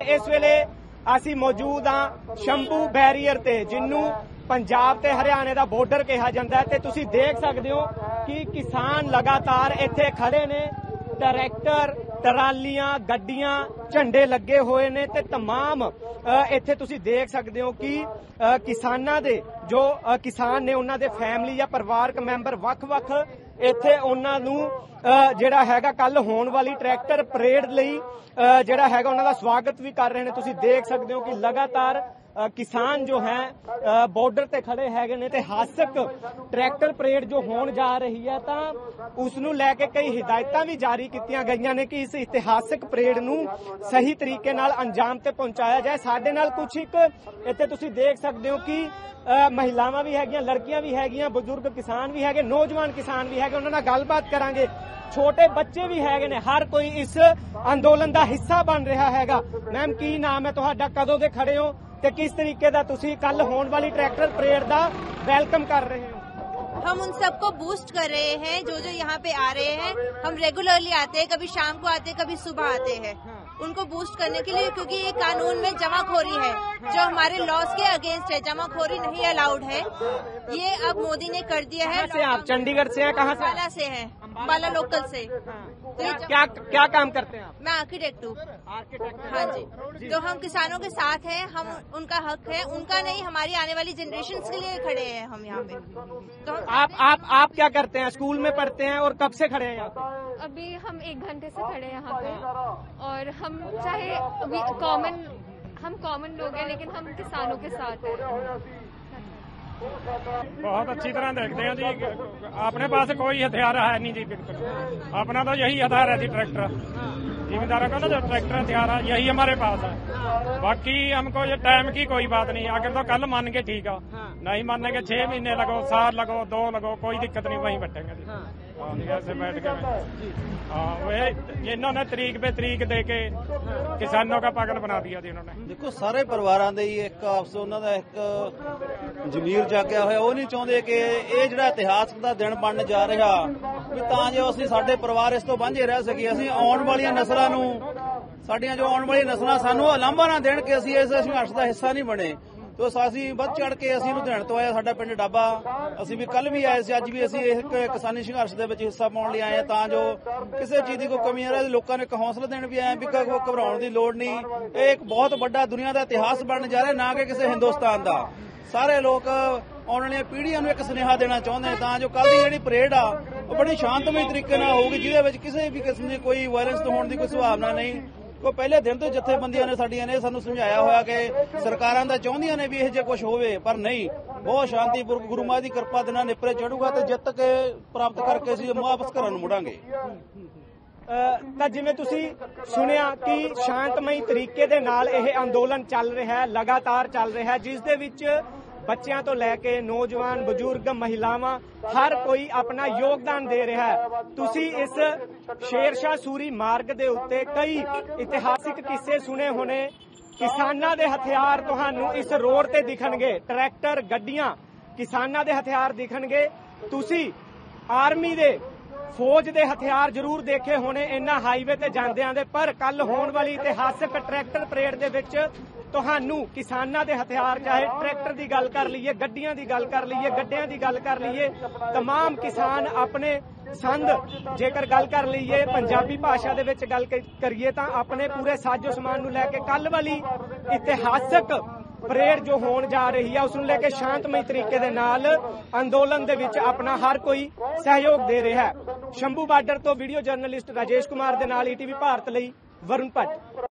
ਇਸ ਵੇਲੇ ਅਸੀਂ ਮੌਜੂਦ ਹਾਂ ਸ਼ੰਭੂ ਬੈਰੀਅਰ ਤੇ, ਜਿੰਨੂੰ ਪੰਜਾਬ ਤੇ ਹਰਿਆਣੇ ਦਾ ਬਾਰਡਰ ਕਿਹਾ ਜਾਂਦਾ ਹੈ। ਤੇ ਤੁਸੀਂ ਦੇਖ ਸਕਦੇ ਹੋ ਕਿ ਕਿਸਾਨ ਲਗਾਤਾਰ ਇੱਥੇ ਖੜੇ ਨੇ। ਟਰੈਕਟਰ ਟਰਾਲੀਆਂ ਗੱਡੀਆਂ ਝੰਡੇ ਲੱਗੇ ਹੋਏ ਨੇ ਤੇ तमाम ਅ, ਇੱਥੇ ਤੁਸੀਂ ਦੇਖ ਸਕਦੇ ਹੋ ਕਿ ਅ, ਕਿਸਾਨਾਂ ਦੇ ਜੋ ਅ, ਕਿਸਾਨ ਨੇ ਉਹਨਾਂ ਦੇ ਫੈਮਿਲੀ ਜਾਂ ਪਰਿਵਾਰਕ ਮੈਂਬਰ ਵੱਖ-ਵੱਖ ਇੱਥੇ ਉਹਨਾਂ ਨੂੰ ਅ, ਜਿਹੜਾ ਹੈਗਾ ਕੱਲ ਹੋਣ ਵਾਲੀ ਟਰੈਕਟਰ ਪਰੇਡ ਲਈ ਅ, ਜਿਹੜਾ ਹੈਗਾ ਉਹਨਾਂ ਦਾ ਸਵਾਗਤ ਵੀ ਕਰ ਰਹੇ ਨੇ ਤੁਸੀਂ ਦੇਖ ਸਕਦੇ ਹੋ ਕਿ ਲਗਾਤਾਰ ਅ, ਕਿਸਾਨ ਜੋ ਹੈ ਅ, ਬਾਰਡਰ ਤੇ ਖੜੇ ਹੈਗੇ ਨੇ ਤੇ ਹਾਸਕ ਟਰੈਕਟਰ ਪਰੇਡ ਜੋ ਹੋਣ ਜਾ ਰਹੀ ਹੈ ਤਾਂ ਉਸ ਨੂੰ ਲੈ ਕੇ ਕਈ ਹਦਾਇਤਾਂ ਵੀ ਜਾਰੀ ਕੀਤੀਆਂ ਗਈਆਂ ਨੇ ਕਿ ਇਸ ਇਤਿਹਾਸਕ ਪਰੇਡ ਨੂੰ ਸਹੀ ਤਰੀਕੇ ਨਾਲ ਅੰਜਾਮ ਤੇ ਪਹੁੰਚਾਇਆ ਜਾਏ। ਸਾਡੇ ਨਾਲ ਕੁਝ ਇੱਕ ਇੱਥੇ ਤੁਸੀਂ ਦੇਖ ਸਕਦੇ ਹੋ ਕਿ ਮਹਿਲਾਵਾਂ ਵੀ ਹੈਗੀਆਂ ਲੜਕੀਆਂ ਵੀ ਹੈਗੀਆਂ ਬਜ਼ੁਰਗ ਕਿਸਾਨ ਵੀ ਹੈਗੇ ਨੌਜਵਾਨ ਕਿਸਾਨ ਵੀ ਹੈਗੇ ਉਹਨਾਂ ਨਾਲ ਗੱਲਬਾਤ ਕਰਾਂਗੇ। ਛੋਟੇ ਬੱਚੇ ਵੀ ਹੈਗੇ ਨੇ ਹਰ ਕੋਈ ਇਸ ਅੰਦੋਲਨ ਦਾ ਹਿੱਸਾ ਬਣ ਰਿਹਾ ਹੈਗਾ। ਮੈਮ ਕੀ ਨਾਮ ਹੈ ਤੁਹਾਡਾ? ਕਦੋਂ ਦੇ ਖੜੇ ਹੋ? ਤੇ ਕਿਸ ਤਰੀਕੇ ਦਾ ਤੁਸੀਂ ਕੱਲ ਹੋਣ ਵਾਲੀ ਟਰੈਕਟਰ ਪਰੇਡ ਦਾ ਵੈਲਕਮ ਕਰ ਰਹੇ ਹੋ? हम उन सबको बूस्ट कर रहे हैं जो जो यहाँ पे आ रहे हैं। हम रेगुलरली आते हैं कभी शाम को आते हैं कभी सुबह आते हैं। उनको बूस्ट करने के लिए क्योंकि ये कानून में जमाखोरी है। जो हमारे लॉस के अगेंस्ट है जमाखोरी नहीं अलाउड है। ये अब मोदी ने कर दिया है। से आप? चंडीगढ़ से हैं कहाँ से? अम्बाला से है। अम्बाला लोकल से। तो ये क्या क्या काम करते हैं आप? मैं आर्किटेक्ट हूँ। आर्किटेक्ट हाँ जी। तो हम किसानों के साथ हैं हम उनका हक है। उनका नहीं हमारी आने वाली जनरेशन के लिए खड़े हैं हम यहाँ पे। तो आप आप आप क्या करते हैं? स्कूल में पढ़ते हैं और कब से खड़े हैं यहाँ अभी हम एक घंटे से खड़े हैं यहाँ पे। और हम चाहे अभी कॉमन हम कॉमन लोग हैं लेकिन हम किसानों के साथ हैं। बहुत अच्छी तरह देखते हैं जी। अपने पास कोई हथियार है नहीं जी बिल्कुल। अपना तो यही हथियार है जी ट्रैक्टर। जिम्मेदारों का ना जो ट्रैक्टर हथियार है यही हमारे पास है बाकी हमको ये टाइम की कोई बात नहीं अगर तो कल मान के ठीक है नहीं मानने के छह महीने लगो साल लगो दो लगो कोई दिक्कत नहीं वहीं बैठेंगे जी हाँ, जी, ऐसे बैठ के हाँ वे इन्होंने तरीक पे तरीक दे के किसानों का पागल बना दिया जी इन्होंने ਦੇਖੋ ਸਾਰੇ ਪਰਿਵਾਰਾਂ ਦੇ ਹੀ ਇੱਕ ਆਪਸ ਉਹਨਾਂ ਦਾ ਇੱਕ ਜ਼ਮੀਰ ਜਾਗਿਆ ਹੋਇਆ ਉਹ ਨਹੀਂ ਚਾਹੁੰਦੇ ਕਿ ਇਹ ਜਿਹੜਾ ਇਤਿਹਾਸਕ ਦਾ ਦਿਨ ਬਣਨ ਜਾ ਰਿਹਾ ਵੀ ਤਾਂ ਜੋ ਅਸੀਂ ਸਾਡੇ ਪਰਿਵਾਰ ਇਸ ਤੋਂ ਵਾਂਝੇ ਰਹਿ ਸਕੀਏ ਅਸੀਂ ਆਉਣ ਵਾਲੀਆਂ ਨਸਲਾਂ ਨੂੰ, ਸਾਡੀਆਂ ਜੋ ਆਉਣ ਵਾਲੀਆਂ ਨਸਲਾਂ, ਸਾਨੂੰ ਉਲਾਂਭਾ ਨਾ ਦੇਣ ਕਿ ਅਸੀਂ ਇਸ ਸੰਘਰਸ਼ ਦਾ ਹਿੱਸਾ ਨਹੀਂ ਬਣੇ। ਤੋ ਅਸੀਂ ਵੱਧ ਚੜ ਕੇ ਅਸੀਂ ਲੁਧਿਆਣੇ ਤੋਂ ਆਏ ਸਾਡਾ ਪਿੰਡ ਡਾਬਾ। ਅਸੀਂ ਵੀ ਕੱਲ ਵੀ ਆਏ ਸੀ, ਅੱਜ ਵੀ ਅਸੀਂ ਇਹ ਕਿਸਾਨੀ ਸੰਘਰਸ਼ ਦੇ ਵਿੱਚ ਹਿੱਸਾ ਪਾਉਣ ਲਈ ਆਏ ਹਾਂ, ਤਾਂ ਜੋ ਕਿਸੇ ਚੀਜ਼ ਦੀ ਕੋਈ ਕਮੀ ਨਾ ਰਹੇ, ਲੋਕਾਂ ਨੂੰ ਇੱਕ ਹੌਸਲਾ ਦੇਣ ਵੀ ਆਏ ਵੀ ਕ- ਘਬਰਾਉਣ ਦੀ ਲੋੜ ਨਹੀਂ। ਇਹ ਇੱਕ ਬਹੁਤ ਵੱਡਾ ਦੁਨੀਆ ਦਾ ਇਤਿਹਾਸ ਬਣਨ ਜਾ ਰਿਹਾ, ਨਾ ਕਿ ਕਿਸੇ ਹਿੰਦੁਸਤਾਨ ਦਾ। ਸਾਰੇ ਲੋਕ ਆਉਣ ਵਾਲੀਆਂ ਪੀੜ੍ਹੀਆਂ ਨੂੰ ਇੱਕ ਸੁਨੇਹਾ ਦੇਣਾ ਚਾਹੁੰਦੇ ਨੇ ਤਾਂ ਜੋ ਕੱਲ ਦੀ ਜਿਹੜੀ ਪਰੇਡ ਆ, ਉਹ ਬੜੀ ਸ਼ਾਂਤਮਈ ਤਰੀਕੇ ਨਾਲ ਹੋਊਗੀ, ਜਿਹਦੇ ਵਿੱਚ ਕਿਸੇ ਵੀ ਕਿਸਮ ਦੀ ਕੋਈ ਵਾਇਲੈਂਸ ਹੋਣ ਦੀ ਕੋਈ ਸੰਭਾਵਨਾ ਨਹੀਂ। ਕੋ ਪਹਿਲੇ ਦਿਨ ਤੋਂ ਜਥੇਬੰਦੀਆਂ ਨੇ ਸਾਡੀਆਂ ਨੇ ਸਾਨੂੰ ਸਮਝਾਇਆ ਹੋਇਆ ਕਿ ਸਰਕਾਰਾਂ ਦਾ ਚਾਹੁੰਦੀਆਂ ਨੇ ਵੀ ਇਹ ਜੇ ਕੁਝ ਹੋਵੇ, ਪਰ ਨਹੀਂ। ਬਹੁਤ ਸ਼ਾਂਤੀਪੂਰਵਕ ਗੁਰੂ ਮਹਾਰਾਜ ਦੀ ਕਿਰਪਾ ਦੇ ਨਾਲ ਨਿਪਰੇ ਚੜੂਗਾ ਤੇ ਜਿੱਤ ਕੇ ਪ੍ਰਾਪਤ ਕਰਕੇ ਅਸੀਂ ਵਾਪਸ ਘਰਾਂ ਨੂੰ ਮੁੜਾਂਗੇ। ਤਾਂ ਜਿਵੇਂ ਤੁਸੀਂ ਸੁਣਿਆ ਕਿ ਸ਼ਾਂਤਮਈ ਤਰੀਕੇ ਦੇ ਨਾਲ ਇਹ ਅੰਦੋਲਨ ਚੱਲ ਰਿਹਾ ਹੈ, ਲਗਾਤਾਰ ਚੱਲ ਰਿਹਾ ਹੈ, ਜਿਸ ਦੇ ਵਿੱਚ ਬੱਚਿਆਂ ਤੋਂ ਲੈ ਕੇ ਨੌਜਵਾਨ, ਬਜ਼ੁਰਗ, ਮਹਿਲਾਵਾਂ, ਹਰ ਕੋਈ ਆਪਣਾ ਯੋਗਦਾਨ ਦੇ ਰਿਹਾ ਹੈ। ਤੁਸੀਂ ਇਸ ਸ਼ੇਰਸ਼ਾਹ ਸੂਰੀ ਮਾਰਗ ਦੇ ਉੱਤੇ ਕਈ ਇਤਿਹਾਸਿਕ ਕਿੱਸੇ ਸੁਣੇ ਹੋਣੇ। ਕਿਸਾਨਾਂ ਦੇ ਹਥਿਆਰ ਤੁਹਾਨੂੰ ਇਸ ਰੋਡ ਤੇ ਦਿਖਣਗੇ। ਟਰੈਕਟਰ, ਗੱਡੀਆਂ ਕਿਸਾਨਾਂ ਦੇ ਹਥਿਆਰ ਦਿਖਣਗੇ। ਤੁਸੀਂ ਆਰਮੀ ਦੇ ਫੌਜ ਦੇ ਹਥਿਆਰ ਜ਼ਰੂਰ ਦੇਖੇ ਹੋਣੇ ਇਹਨਾਂ ਹਾਈਵੇ ਤੇ ਜਾਂਦਿਆਂ ਦੇ ਪਰ ਕੱਲ ਹੋਣ ਵਾਲੀ ਇਤਿਹਾਸਕ ਟਰੈਕਟਰ ਪਰੇਡ ਦੇ ਵਿੱਚ ਤੁਹਾਨੂੰ ਕਿਸਾਨਾਂ ਦੇ ਹਥਿਆਰ ਚਾਹੇ ਟਰੈਕਟਰ ਦੀ ਗੱਲ ਕਰ ਲਈਏ ਗੱਡੀਆਂ ਦੀ ਗੱਲ ਕਰ ਲਈਏ ਗੱਡਿਆਂ ਦੀ ਗੱਲ ਕਰ ਲਈਏ तमाम ਕਿਸਾਨ ਆਪਣੇ ਸੰਦ ਜੇਕਰ ਗੱਲ ਕਰ ਲਈਏ ਪੰਜਾਬੀ ਭਾਸ਼ਾ ਦੇ ਵਿੱਚ ਗੱਲ ਕ- ਕਰੀਏ ਤਾਂ ਆਪਣੇ ਪੂਰੇ ਸਾਜੋ ਸਮਾਨ ਨੂੰ ਲੈ ਕੇ ਕੱਲ ਵਾਲੀ ਇਤਿਹਾਸਕ ਪਰੇਡ ਜੋ ਹੋਣ ਜਾ ਰਹੀ ਹੈ ਉਸ ਨੂੰ ਲੈ ਕੇ ਸ਼ਾਂਤਮਈ ਤਰੀਕੇ ਦੇ ਨਾਲ ਅੰਦੋਲਨ ਦੇ ਵਿੱਚ ਆਪਣਾ ਹਰ ਕੋਈ ਸਹਿਯੋਗ ਦੇ ਰਿਹਾ ਹੈ। ਸ਼ੰਭੂ ਬਾਰਡਰ ਤੋਂ ਵੀਡੀਓ ਜਰਨਲਿਸਟ ਰਾਜੇਸ਼ ਕੁਮਾਰ ਦੇ ਨਾਲ ਈਟੀਵੀ ਭਾਰਤ ਲਈ ਵਰੁਣ ਭੱਟ